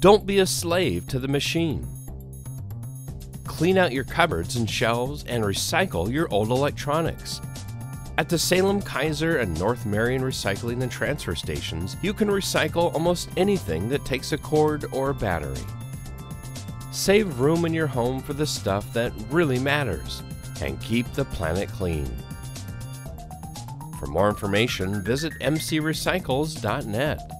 Don't be a slave to the machine. Clean out your cupboards and shelves and recycle your old electronics. At the Salem, Keizer, and North Marion recycling and transfer stations, you can recycle almost anything that takes a cord or a battery. Save room in your home for the stuff that really matters and keep the planet clean. For more information, visit mcrecycles.net.